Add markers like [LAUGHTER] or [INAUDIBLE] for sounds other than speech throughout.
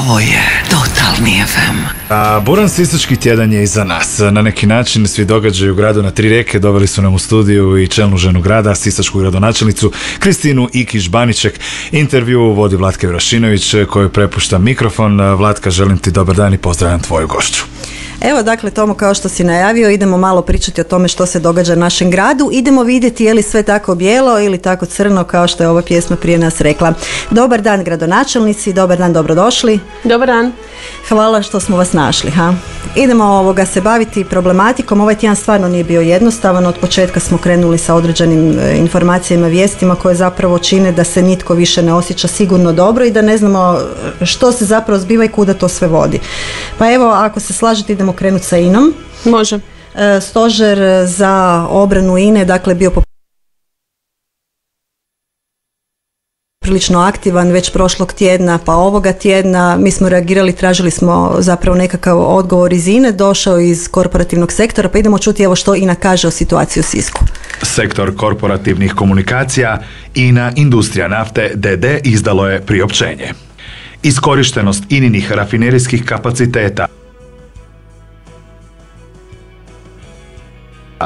Ovo je Totalni FM. A, Buran Sisački tjedan je iza nas. Na neki način svi događaju u gradu na tri reke doveli su nam u studiju i čelnu ženu grada, Sisačku gradonačelnicu Kristinu Ikić-Baniček. Intervju vodi Vlatka Jurašinović koju prepušta mikrofon. Vlatka, želim ti dobar dan i pozdravljam tvoju gošću. Evo dakle Tomo kao što si najavio idemo malo pričati o tome što se događa našem gradu. Idemo vidjeti je li sve tako bijelo ili tako crno kao što je ova pjesma prije nas rekla. Dobar dan gradonačelnici, dobar dan, dobrodošli. Dobar dan. Hvala što smo vas našli. Ha? Idemo ovoga se baviti problematikom. Ovaj tjedan stvarno nije bio jednostavan. Od početka smo krenuli sa određenim e, informacijama, vijestima koje zapravo čine da se nitko više ne osjeća sigurno dobro i da ne znamo e, što se zapravo zbiva i kuda to sve vodi. Pa evo, ako se slažete idemo krenuti sa Inom. Može. E, stožer za obranu INE, dakle bio po prilično aktivan već prošlog tjedna pa ovoga tjedna. Mi smo reagirali, tražili smo zapravo nekakav odgovor iz INE, došao iz korporativnog sektora, pa idemo čuti evo što INA kaže o situaciji u Sisku. Sektor korporativnih komunikacija INA Industrija nafte DD izdalo je priopćenje. Iskorištenost ininih rafinerijskih kapaciteta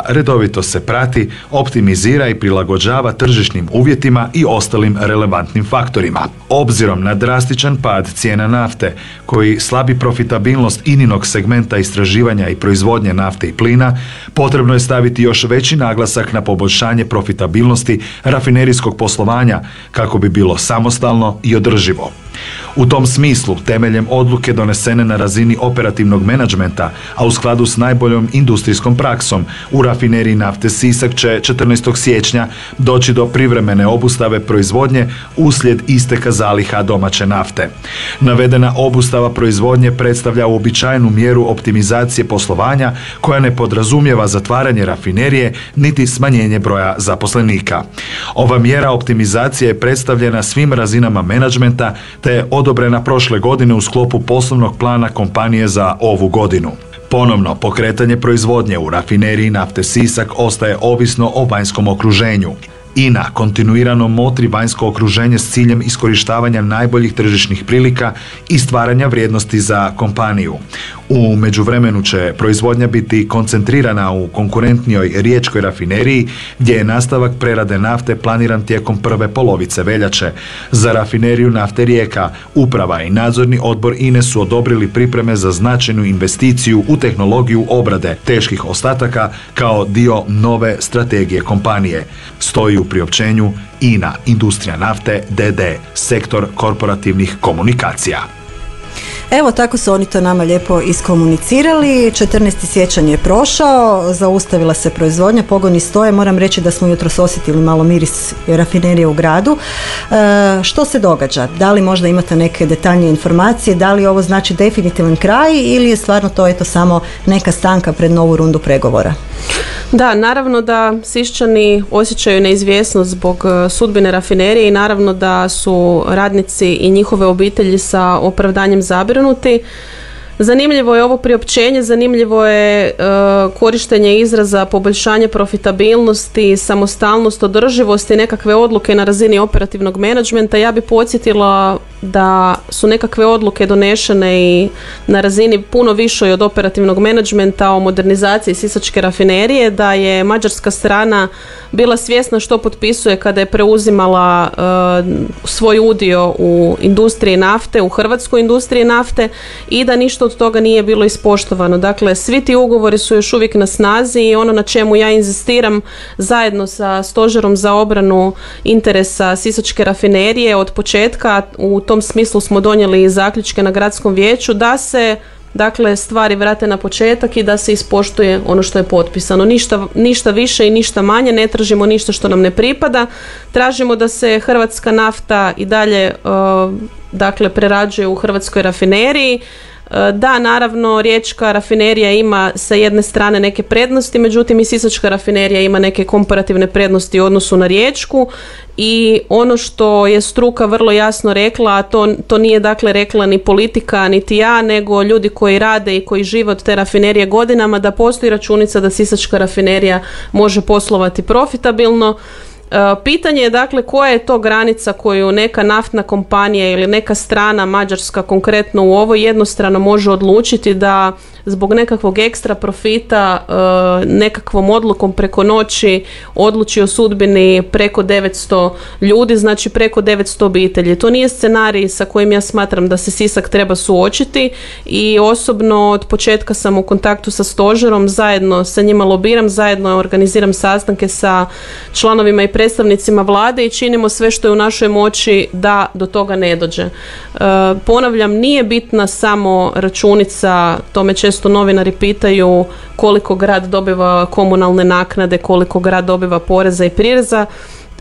redovito se prati, optimizira i prilagođava tržišnim uvjetima i ostalim relevantnim faktorima. Obzirom na drastičan pad cijena nafte, koji slabi profitabilnost ininog segmenta istraživanja i proizvodnje nafte i plina, potrebno je staviti još veći naglasak na poboljšanje profitabilnosti rafinerijskog poslovanja kako bi bilo samostalno i održivo. U tom smislu, temeljem odluke donesene na razini operativnog menadžmenta, a u skladu s najboljom industrijskom praksom, u rafineriji nafte Sisak će 14. siječnja doći do privremene obustave proizvodnje uslijed isteka zaliha domaće nafte. Navedena obustava proizvodnje predstavlja uobičajenu mjeru optimizacije poslovanja koja ne podrazumijeva zatvaranje rafinerije niti smanjenje broja zaposlenika. Ova mjera optimizacije je predstavljena svim razinama menadžmenta te je odobrena prošle godine u sklopu poslovnog plana kompanije za ovu godinu. Ponovno pokretanje proizvodnje u rafineriji nafte Sisak ostaje ovisno o vanjskom okruženju. INA kontinuirano motri vanjsko okruženje s ciljem iskorištavanja najboljih tržišnih prilika i stvaranja vrijednosti za kompaniju. U međuvremenu će proizvodnja biti koncentrirana u konkurentnijoj riječkoj rafineriji gdje je nastavak prerade nafte planiran tijekom prve polovice veljače. Za rafineriju nafte Rijeka uprava i nadzorni odbor INE su odobrili pripreme za značajnu investiciju u tehnologiju obrade teških ostataka kao dio nove strategije kompanije. Stoji u priopćenju INA, industrija nafte, DD, sektor korporativnih komunikacija. Evo tako su oni to nama lijepo iskomunicirali. 14. sjećan je prošao, zaustavila se proizvodnja, pogoni stoje. Moram reći da smo jutros osjetili malo miris rafinerije u gradu. E, što se događa? Da li možda imate neke detaljnije informacije? Da li ovo znači definitivan kraj ili je stvarno to eto samo neka stanka pred novu rundu pregovora? Da, naravno da Siščani osjećaju neizvjesnost zbog e, sudbine rafinerije i naravno da su radnici i njihove obitelji sa opravdanjem zabrinuti. Zanimljivo je ovo priopćenje, zanimljivo je e, korištenje izraza poboljšanje profitabilnosti, samostalnost, održivosti, nekakve odluke na razini operativnog menadžmenta. Ja bi podsjetila da su nekakve odluke donešene i na razini puno višoj od operativnog menadžmenta o modernizaciji Sisačke rafinerije, da je mađarska strana bila svjesna što potpisuje kada je preuzimala e, svoj udio u industriji nafte, u hrvatskoj industriji nafte i da ništa od toga nije bilo ispoštovano. Dakle, svi ti ugovori su još uvijek na snazi i ono na čemu ja inzistiram zajedno sa stožerom za obranu interesa Sisačke rafinerije od početka u tom smislu smo donijeli i zaključke na gradskom vijeću da se dakle stvari vrate na početak i da se ispoštuje ono što je potpisano. Ništa, ništa više i ništa manje, ne tražimo ništa što nam ne pripada. Tražimo da se hrvatska nafta i dalje uh, dakle prerađuje u hrvatskoj rafineriji. E, da, naravno, riječka rafinerija ima sa jedne strane neke prednosti, međutim i sisačka rafinerija ima neke komparativne prednosti u odnosu na riječku. I ono što je struka vrlo jasno rekla, a to, to nije dakle rekla ni politika niti ja, nego ljudi koji rade i koji žive od te rafinerije godinama, da postoji računica da sisačka rafinerija može poslovati profitabilno pitanje je dakle koja je to granica koju neka naftna kompanija ili neka strana Mađarska konkretno u ovo jednostrano može odlučiti da zbog nekakvog ekstra profita e, nekakvom odlukom preko noći odluči o sudbini preko 900 ljudi, znači preko 900 obitelji. To nije scenarij sa kojim ja smatram da se Sisak treba suočiti i osobno od početka sam u kontaktu sa stožerom, zajedno sa njima lobiram, zajedno organiziram sastanke sa članovima i predstavnicima vlade i činimo sve što je u našoj moći da do toga ne dođe. E, ponavljam, nije bitna samo računica, tome često često novinari pitaju koliko grad dobiva komunalne naknade, koliko grad dobiva poreza i prireza.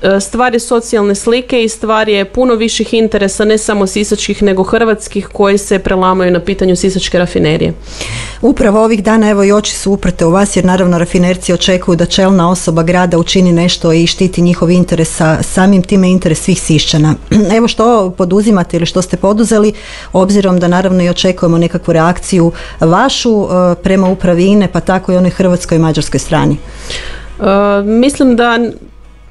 E, stvari socijalne slike i stvar je puno viših interesa ne samo sisačkih nego hrvatskih koji se prelamaju na pitanju sisačke rafinerije. Upravo ovih dana evo i oči su uprte u vas jer naravno rafinerci očekuju da čelna osoba grada učini nešto i štiti njihov interes, samim time interes svih sišćana. [CLEARS THROAT] Evo što poduzimate ili što ste poduzeli obzirom da naravno i očekujemo nekakvu reakciju vašu e, prema upravi INE pa tako i onoj hrvatskoj i mađarskoj strani. E, mislim da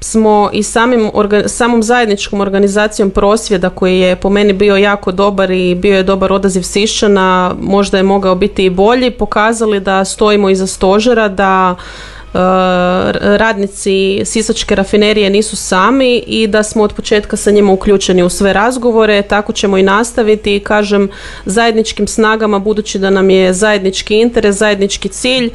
smo i samim samom zajedničkom organizacijom prosvjeda koji je po meni bio jako dobar i bio je dobar odaziv Sišćana, možda je mogao biti i bolji, pokazali da stojimo iza stožera, da e, radnici Sisačke rafinerije nisu sami i da smo od početka sa njima uključeni u sve razgovore, tako ćemo i nastaviti i kažem zajedničkim snagama budući da nam je zajednički interes, zajednički cilj e,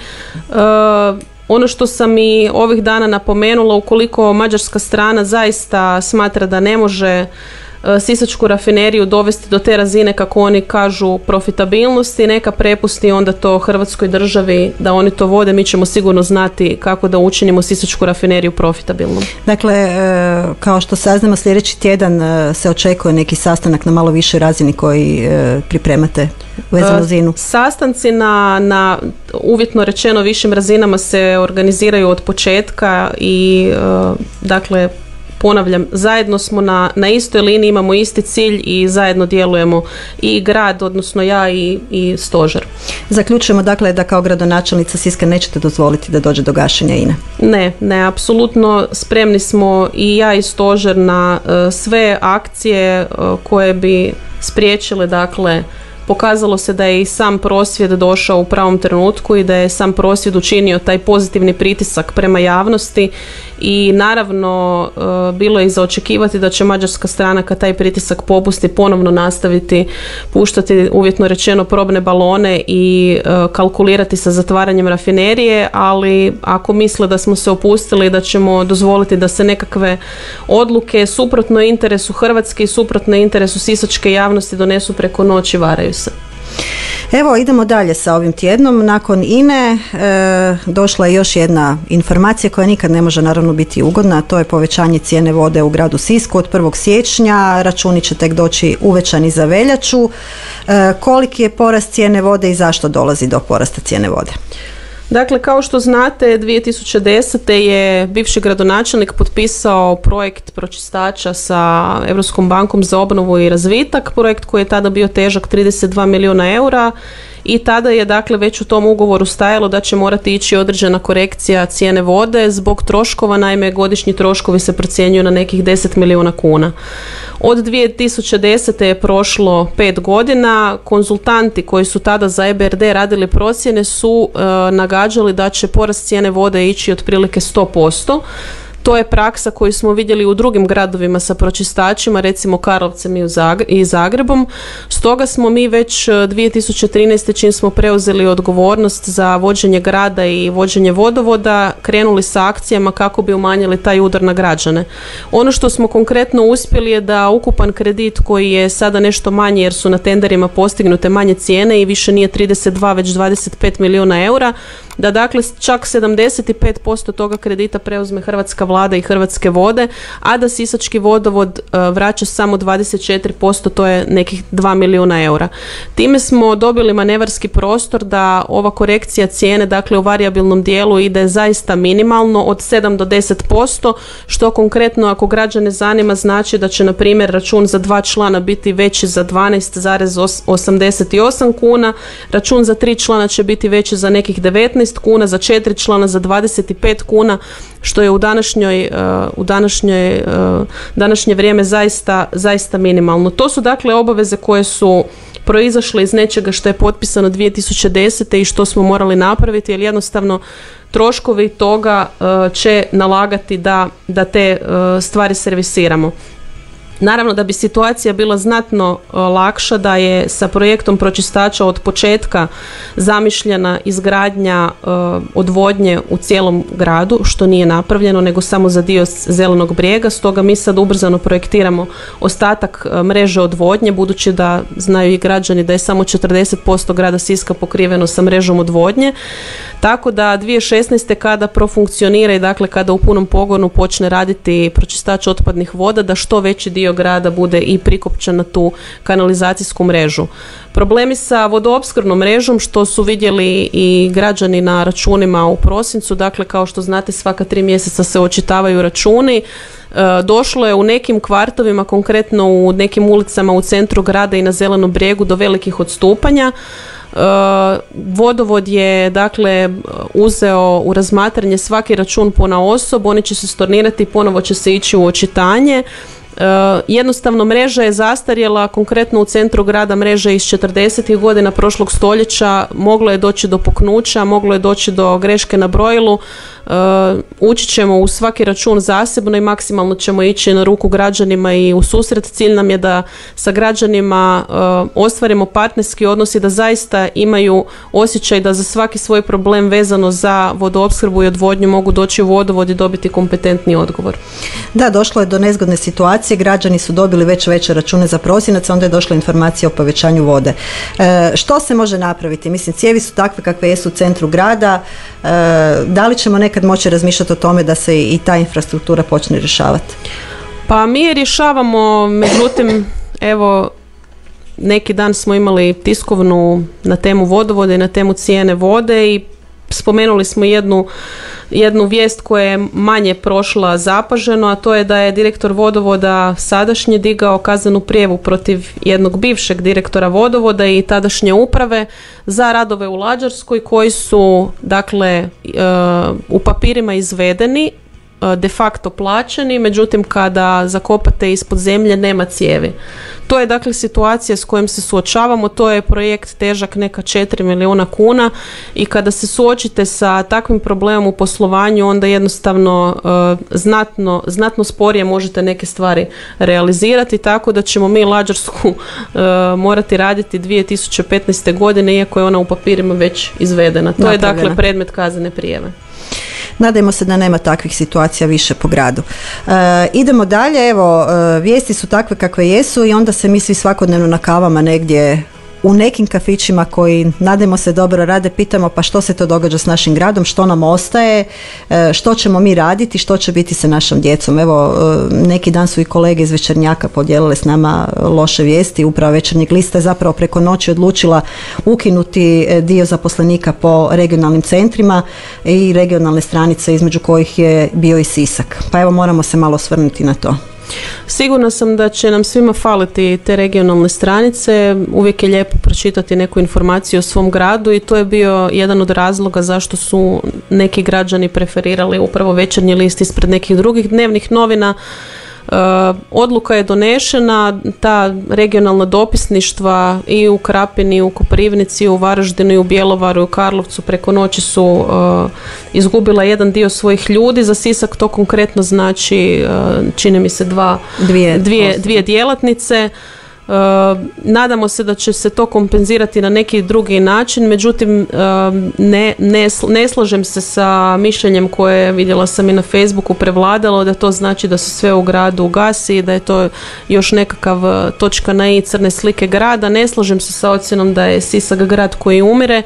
ono što sam i ovih dana napomenula, ukoliko mađarska strana zaista smatra da ne može sisačku rafineriju dovesti do te razine kako oni kažu profitabilnosti, neka prepusti onda to Hrvatskoj državi da oni to vode, mi ćemo sigurno znati kako da učinimo sisačku rafineriju profitabilnom. Dakle, e, kao što saznamo sljedeći tjedan e, se očekuje neki sastanak na malo višoj razini koji pripremate vezano zinu. Sastanci na, na uvjetno rečeno višim razinama se organiziraju od početka i dakle ponavljam, zajedno smo na, na istoj liniji, imamo isti cilj i zajedno djelujemo i grad, odnosno ja i, i stožer. Zaključujemo dakle da kao gradonačelnica Siska nećete dozvoliti da dođe do gašenja INE? Ne, ne, apsolutno spremni smo i ja i stožer na e, sve akcije uh, koje bi spriječile dakle Pokazalo se da je i sam prosvjed došao u pravom trenutku i da je sam prosvjed učinio taj pozitivni pritisak prema javnosti. I naravno e, bilo je i za očekivati da će mađarska strana kad taj pritisak popusti ponovno nastaviti puštati uvjetno rečeno probne balone i e, kalkulirati sa zatvaranjem rafinerije, ali ako misle da smo se opustili da ćemo dozvoliti da se nekakve odluke suprotno interesu Hrvatske i suprotno interesu sisačke javnosti donesu preko noći varaju Evo idemo dalje sa ovim tjednom. Nakon INE e, došla je još jedna informacija koja nikad ne može naravno biti ugodna, a to je povećanje cijene vode u gradu Sisku od 1. siječnja. Računi će tek doći uvećani za veljaču. E, koliki je porast cijene vode i zašto dolazi do porasta cijene vode? Dakle, kao što znate, 2010. je bivši gradonačelnik potpisao projekt pročistača sa Europskom bankom za obnovu i razvitak, projekt koji je tada bio težak 32 milijuna eura i tada je dakle već u tom ugovoru stajalo da će morati ići određena korekcija cijene vode zbog troškova, naime godišnji troškovi se procjenjuju na nekih 10 milijuna kuna. Od 2010. je prošlo pet godina, konzultanti koji su tada za EBRD radili procjene su e, nagađali da će porast cijene vode ići otprilike 100%. To je praksa koju smo vidjeli u drugim gradovima sa pročistačima, recimo Karlovcem i Zagrebom. Stoga smo mi već 2013. E, čim smo preuzeli odgovornost za vođenje grada i vođenje vodovoda, krenuli sa akcijama kako bi umanjili taj udar na građane. Ono što smo konkretno uspjeli je da ukupan kredit koji je sada nešto manji jer su na tenderima postignute manje cijene i više nije 32 već 25 milijuna eura, da dakle čak 75% toga kredita preuzme Hrvatska vlada i Hrvatske vode, a da Sisački vodovod e, vraća samo 24%, to je nekih 2 milijuna eura. Time smo dobili manevarski prostor da ova korekcija cijene, dakle u variabilnom dijelu ide zaista minimalno od 7 do 10%, što konkretno ako građane zanima znači da će na primjer račun za dva člana biti veći za 12,88 kuna, račun za tri člana će biti veći za nekih 19 15 kuna, za 4 člana za 25 kuna, što je u današnjoj, e, u današnjoj, e, današnje vrijeme zaista, zaista minimalno. To su dakle obaveze koje su proizašle iz nečega što je potpisano 2010. i što smo morali napraviti, jer jednostavno troškovi toga će nalagati da, da te stvari servisiramo. Naravno da bi situacija bila znatno lakša da je sa projektom pročistača od početka zamišljena izgradnja odvodnje u cijelom gradu, što nije napravljeno nego samo za dio zelenog brijega, stoga mi sad ubrzano projektiramo ostatak mreže odvodnje, budući da znaju i građani da je samo 40% grada Siska pokriveno sa mrežom odvodnje, tako da 2016. kada profunkcionira i dakle kada u punom pogonu počne raditi pročistač otpadnih voda, da što veći dio grada bude i prikopčan na tu kanalizacijsku mrežu. Problemi sa vodoopskrbnom mrežom što su vidjeli i građani na računima u prosincu, dakle kao što znate svaka tri mjeseca se očitavaju računi, e, došlo je u nekim kvartovima, konkretno u nekim ulicama u centru grada i na zelenom brijegu do velikih odstupanja. E, vodovod je dakle uzeo u razmatranje svaki račun po na osobu, oni će se stornirati i ponovo će se ići u očitanje. Eh, jednostavno mreža je zastarjela, konkretno u centru grada mreža iz 40. godina prošlog stoljeća moglo je doći do poknuća, moglo je doći do greške na brojilu, ući ćemo u svaki račun zasebno i maksimalno ćemo ići na ruku građanima i u susret. Cilj nam je da sa građanima uh, ostvarimo partnerski odnos i da zaista imaju osjećaj da za svaki svoj problem vezano za vodoopskrbu i odvodnju mogu doći u vodovod i dobiti kompetentni odgovor. Da, došlo je do nezgodne situacije, građani su dobili već veće račune za prosinac, onda je došla informacija o povećanju vode. E, što se može napraviti? Mislim, cijevi su takve kakve jesu u centru grada, e, da li ćemo neka moći razmišljati o tome da se i ta infrastruktura počne rješavati? Pa mi je rješavamo, međutim, evo, neki dan smo imali tiskovnu na temu vodovode i na temu cijene vode i spomenuli smo jednu, jednu vijest koja je manje prošla zapaženo, a to je da je direktor vodovoda sadašnje digao kaznenu prijevu protiv jednog bivšeg direktora vodovoda i tadašnje uprave za radove u Lađarskoj koji su dakle e, u papirima izvedeni de facto plaćeni, međutim kada zakopate ispod zemlje nema cijevi. To je dakle situacija s kojom se suočavamo, to je projekt težak neka 4 milijuna kuna i kada se suočite sa takvim problemom u poslovanju onda jednostavno e, znatno, znatno sporije možete neke stvari realizirati tako da ćemo mi Lađarsku uh, morati raditi 2015. godine iako je ona u papirima već izvedena. To je dakle predmet kazane prijeve. Nadajmo se da nema takvih situacija više po gradu. E, idemo dalje, evo, e, vijesti su takve kakve jesu i onda se mi svi svakodnevno na kavama negdje u nekim kafićima koji nademo se dobro rade pitamo pa što se to događa s našim gradom, što nam ostaje, e, što ćemo mi raditi, što će biti sa našom djecom. Evo, e, neki dan su i kolege iz Večernjaka podijelile s nama loše vijesti. Upravo Večernjeg lista je zapravo preko noći odlučila ukinuti e, dio zaposlenika po regionalnim centrima i regionalne stranice između kojih je bio i Sisak. Pa evo moramo se malo svrnuti na to. Sigurna sam da će nam svima faliti te regionalne stranice. Uvijek je lijepo pročitati neku informaciju o svom gradu i to je bio jedan od razloga zašto su neki građani preferirali upravo večernji list ispred nekih drugih dnevnih novina odluka je donešena, ta regionalna dopisništva i u Krapini, i u Koprivnici, i u Varaždinu, i u Bjelovaru, i u Karlovcu preko noći su eh, izgubila jedan dio svojih ljudi. Za Sisak to konkretno znači, eh, čini mi se, dva, dvije, dvije, dvije djelatnice. Uh, nadamo se da će se to kompenzirati na neki drugi način, međutim ne, ne, ne slažem se sa mišljenjem koje vidjela sam i na Facebooku prevladalo da to znači da se sve u gradu ugasi i da je to još nekakav točka na i crne slike grada. Ne slažem se sa ocjenom da je Sisak grad koji umire.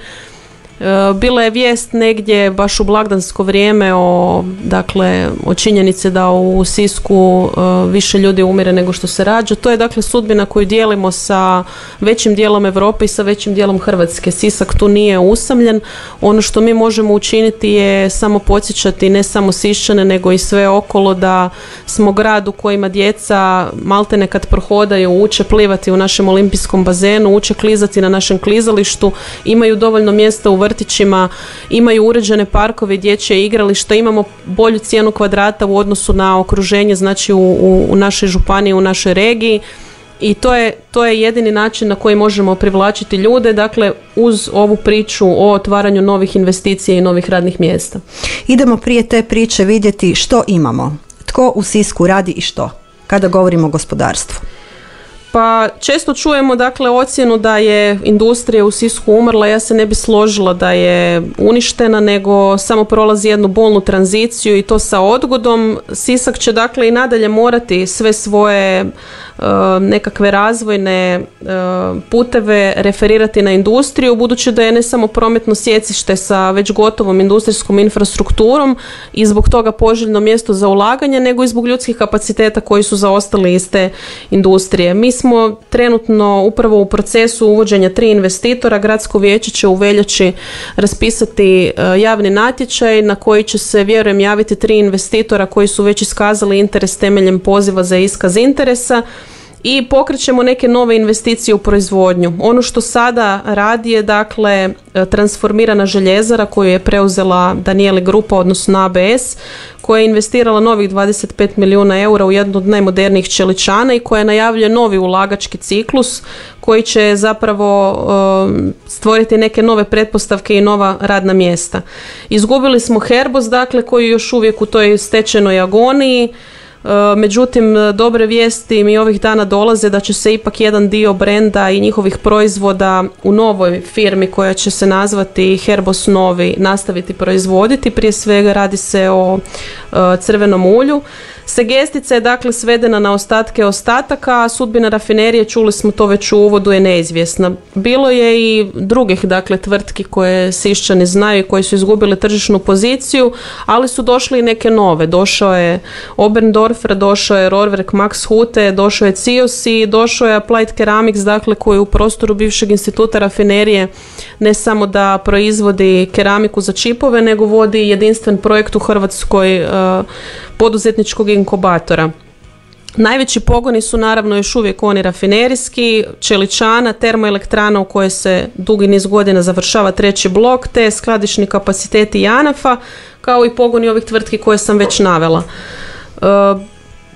E, bila je vijest negdje baš u blagdansko vrijeme o, dakle, o činjenici da u Sisku e, više ljudi umire nego što se rađa. To je dakle sudbina koju dijelimo sa većim dijelom Europe i sa većim dijelom Hrvatske. Sisak tu nije usamljen. Ono što mi možemo učiniti je samo podsjećati ne samo Sišćane nego i sve okolo da smo grad u kojima djeca maltene kad prohodaju uče plivati u našem olimpijskom bazenu, uče klizati na našem klizalištu, imaju dovoljno mjesta u vrtu vrtićima, imaju uređene parkove, dječje igrališta, imamo bolju cijenu kvadrata u odnosu na okruženje, znači u, u, u našoj županiji, u našoj regiji i to je, to je jedini način na koji možemo privlačiti ljude, dakle uz ovu priču o otvaranju novih investicija i novih radnih mjesta. Idemo prije te priče vidjeti što imamo, tko u Sisku radi i što, kada govorimo o gospodarstvu. Pa često čujemo dakle ocjenu da je industrija u Sisku umrla, ja se ne bi složila da je uništena, nego samo prolazi jednu bolnu tranziciju i to sa odgodom. Sisak će dakle i nadalje morati sve svoje nekakve razvojne e, puteve referirati na industriju budući da je ne samo prometno sjecište sa već gotovom industrijskom infrastrukturom i zbog toga poželjno mjesto za ulaganje nego i zbog ljudskih kapaciteta koji su zaostali iz te industrije. Mi smo trenutno upravo u procesu uvođenja tri investitora. Gradsko vijeće će u veljači raspisati e, javni natječaj na koji će se vjerujem javiti tri investitora koji su već iskazali interes temeljem poziva za iskaz interesa i pokrećemo neke nove investicije u proizvodnju. Ono što sada radi je dakle transformirana željezara koju je preuzela Danieli Grupa, odnosno ABS, koja je investirala novih 25 milijuna eura u jednu od najmodernijih čeličana i koja najavljuje novi ulagački ciklus koji će zapravo um, stvoriti neke nove pretpostavke i nova radna mjesta. Izgubili smo Herbos, dakle, koji još uvijek u toj stečenoj agoniji, E, međutim, dobre vijesti mi ovih dana dolaze da će se ipak jedan dio brenda i njihovih proizvoda u novoj firmi koja će se nazvati Herbos Novi nastaviti proizvoditi. Prije svega radi se o e, crvenom ulju. Segestica je dakle svedena na ostatke ostataka, a sudbina rafinerije, čuli smo to već u uvodu, je neizvjesna. Bilo je i drugih dakle tvrtki koje sišćani znaju i koji su izgubili tržišnu poziciju, ali su došli i neke nove. Došao je Oberndorfer, došao je Rorwerk Max Hute, došao je Cios i došao je Applied Ceramics, dakle koji u prostoru bivšeg instituta rafinerije ne samo da proizvodi keramiku za čipove, nego vodi jedinstven projekt u Hrvatskoj uh, poduzetničkog inkubatora. Najveći pogoni su naravno još uvijek oni rafinerijski, čeličana, termoelektrana u kojoj se dugi niz godina završava treći blok, te skladišni kapaciteti Janafa, kao i pogoni ovih tvrtki koje sam već navela.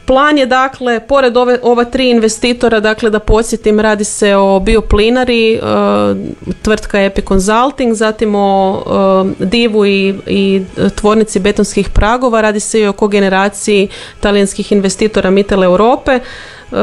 E, Plan je dakle, pored ove, ova tri investitora, dakle da podsjetim, radi se o bioplinari, uh, tvrtka Epi Consulting, zatim o uh, Divu i, i tvornici betonskih pragova, radi se i o kogeneraciji talijanskih investitora Mitel Europe. Uh,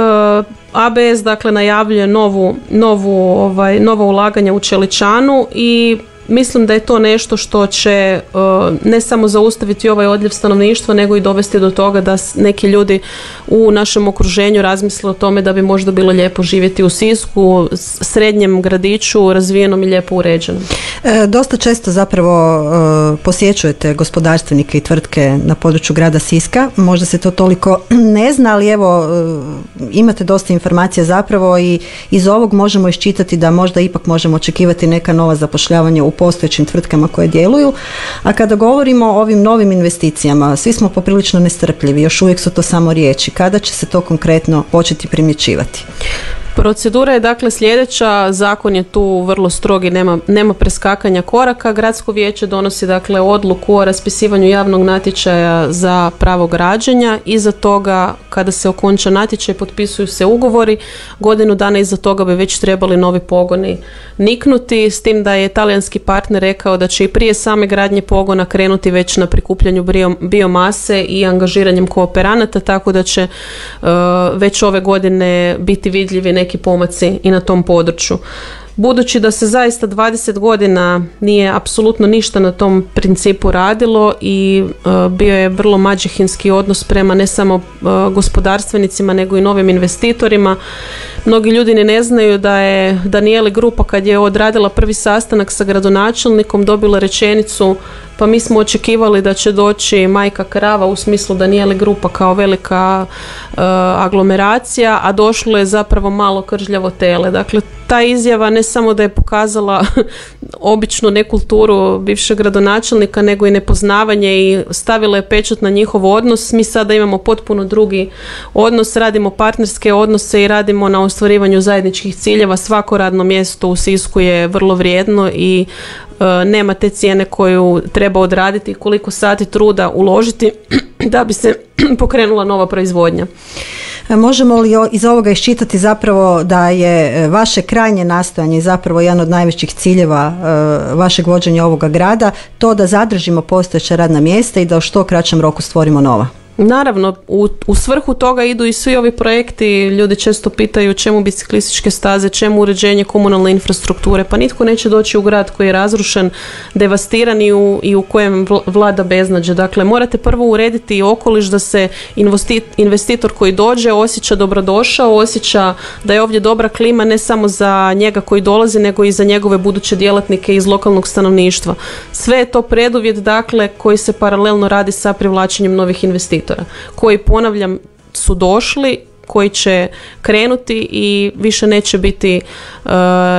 ABS dakle najavljuje novu, novu, ovaj, novo ulaganje u Čeličanu i mislim da je to nešto što će uh, ne samo zaustaviti ovaj odljev stanovništva nego i dovesti do toga da neki ljudi u našem okruženju razmisle o tome da bi možda bilo lijepo živjeti u Sisku, srednjem gradiću, razvijenom i lijepo uređenom. E, dosta često zapravo e, posjećujete gospodarstvenike i tvrtke na području grada Siska. Možda se to toliko [CLEARS THROAT] ne zna, ali evo e, imate dosta informacija zapravo i iz ovog možemo iščitati da možda ipak možemo očekivati neka nova zapošljavanja u postojećim tvrtkama koje djeluju. A kada govorimo o ovim novim investicijama, svi smo poprilično nestrpljivi, još uvijek su to samo riječi. Kada će se to konkretno početi primjećivati? Procedura je dakle sljedeća, zakon je tu vrlo strogi, nema, nema preskakanja koraka. Gradsko vijeće donosi dakle odluku o raspisivanju javnog natječaja za pravo građenja. Iza toga kada se okonča natječaj potpisuju se ugovori. Godinu dana iza toga bi već trebali novi pogoni niknuti s tim da je talijanski partner rekao da će i prije same gradnje pogona krenuti već na prikupljanju biomase i angažiranjem kooperanata tako da će uh, već ove godine biti vidljivi neki pomaci i na tom području. Budući da se zaista 20 godina nije apsolutno ništa na tom principu radilo i e, bio je vrlo mađehinski odnos prema ne samo e, gospodarstvenicima nego i novim investitorima. Mnogi ljudi ne znaju da je Danieli Grupa kad je odradila prvi sastanak sa gradonačelnikom dobila rečenicu pa mi smo očekivali da će doći majka krava u smislu Danieli Grupa kao velika e, aglomeracija, a došlo je zapravo malo kržljavo tele. Dakle, ta izjava ne samo da je pokazala [LAUGHS] običnu nekulturu bivšeg gradonačelnika, nego i nepoznavanje i stavila je pečat na njihov odnos. Mi sada imamo potpuno drugi odnos, radimo partnerske odnose i radimo na ostvarivanju zajedničkih ciljeva. Svako radno mjesto u Sisku je vrlo vrijedno i nema te cijene koju treba odraditi, koliko sati truda uložiti [CLEARS THROAT] da bi se [CLEARS THROAT] pokrenula nova proizvodnja. E, možemo li iz ovoga iščitati zapravo da je e, vaše krajnje nastojanje zapravo jedan od najvećih ciljeva e, vašeg vođenja ovoga grada to da zadržimo postojeća radna mjesta i da u što kraćem roku stvorimo nova? Naravno, u, u svrhu toga idu i svi ovi projekti, ljudi često pitaju čemu biciklističke staze, čemu uređenje komunalne infrastrukture, pa nitko neće doći u grad koji je razrušen, devastiran i u, i u kojem vlada beznađe. Dakle, morate prvo urediti okoliš da se investitor koji dođe osjeća dobrodošao, osjeća da je ovdje dobra klima ne samo za njega koji dolazi, nego i za njegove buduće djelatnike iz lokalnog stanovništva. Sve je to preduvjet, dakle, koji se paralelno radi sa privlačenjem novih investitora koji ponavljam su došli koji će krenuti i više neće biti uh,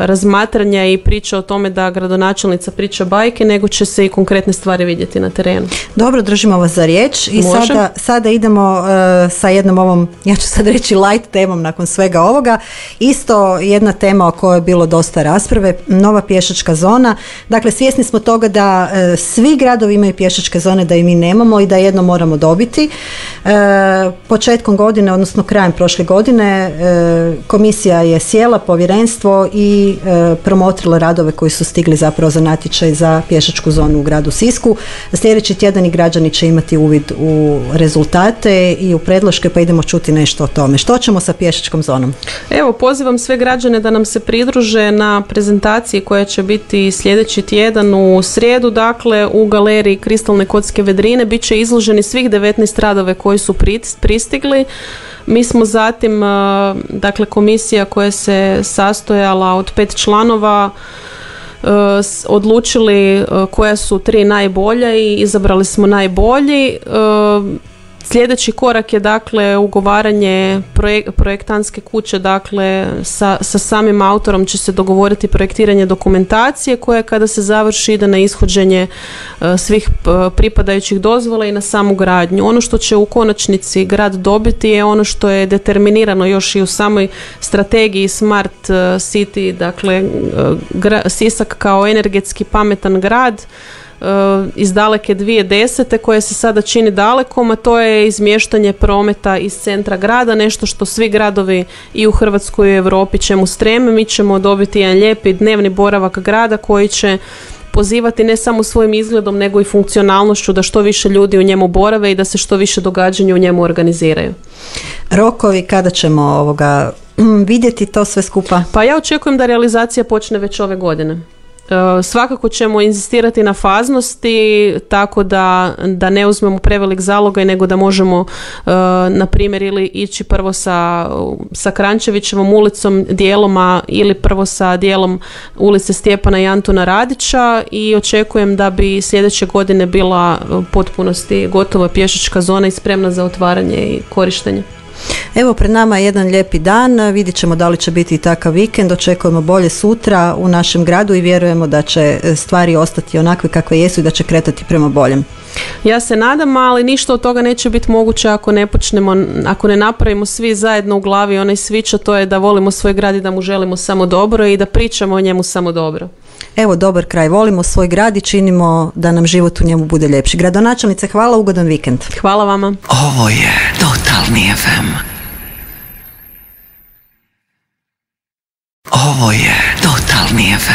razmatranja i priča o tome da gradonačelnica priča bajke, nego će se i konkretne stvari vidjeti na terenu. Dobro, držimo vas za riječ i sada, sada idemo uh, sa jednom ovom, ja ću sad reći light temom nakon svega ovoga. Isto jedna tema o kojoj je bilo dosta rasprave, nova pješačka zona. Dakle, svjesni smo toga da uh, svi gradovi imaju pješačke zone, da i mi nemamo i da jedno moramo dobiti. početkom godine, odnosno krajem prošle godine e, komisija je sjela povjerenstvo i e, promotrila radove koji su stigli zapravo za natječaj za pješačku zonu u gradu Sisku. Sljedeći tjedan i građani će imati uvid u rezultate i u predloške pa idemo čuti nešto o tome. Što ćemo sa pješačkom zonom? Evo, pozivam sve građane da nam se pridruže na prezentaciji koja će biti sljedeći tjedan u srijedu, dakle u galeriji Kristalne kocke vedrine bit će izloženi svih 19 radove koji su pristigli. Mi smo zatim, e, dakle komisija koja se sastojala od pet članova, e, odlučili e, koja su tri najbolja i izabrali smo najbolji. Sljedeći korak je dakle ugovaranje projek projektantske kuće, dakle sa, sa samim autorom će se dogovoriti projektiranje dokumentacije koje kada se završi ide na ishođenje e, svih pripadajućih dozvola i na samu gradnju. Ono što će u konačnici grad dobiti je ono što je determinirano još i u samoj strategiji Smart e, City, dakle e, Sisak kao energetski pametan grad iz daleke 2010. koje se sada čini dalekom, a to je izmještanje prometa iz centra grada, nešto što svi gradovi i u Hrvatskoj i u Europi čemu streme. Mi ćemo dobiti jedan lijepi dnevni boravak grada koji će pozivati ne samo svojim izgledom nego i funkcionalnošću da što više ljudi u njemu borave i da se što više događanja u njemu organiziraju. Rokovi kada ćemo ovoga [CLEARS THROAT] vidjeti to sve skupa? Pa ja očekujem da realizacija počne već ove godine. E, svakako ćemo inzistirati na faznosti tako da, da ne uzmemo prevelik zalogaj nego da možemo e, na primjer ili ići prvo sa, sa Krančevićevom ulicom dijeloma ili prvo sa dijelom ulice Stjepana i Antuna Radića i očekujem da bi sljedeće godine bila potpunosti gotova pješačka zona i spremna za otvaranje i korištenje. Evo pred nama je jedan lijepi dan, vidjet ćemo da li će biti i takav vikend, očekujemo bolje sutra u našem gradu i vjerujemo da će stvari ostati onakve kakve jesu i da će kretati prema boljem. Ja se nadam, ali ništa od toga neće biti moguće ako ne počnemo, ako ne napravimo svi zajedno u glavi onaj svića, to je da volimo svoj grad i da mu želimo samo dobro i da pričamo o njemu samo dobro. Evo, dobar kraj. Volimo svoj grad i činimo da nam život u njemu bude ljepši. Gradonačelnice, hvala, ugodan vikend. Hvala vama. Ovo je Totalni FM. Ovo je Totalni FM.